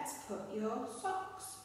let's put your socks